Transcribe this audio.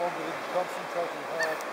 longer than concentrating hard.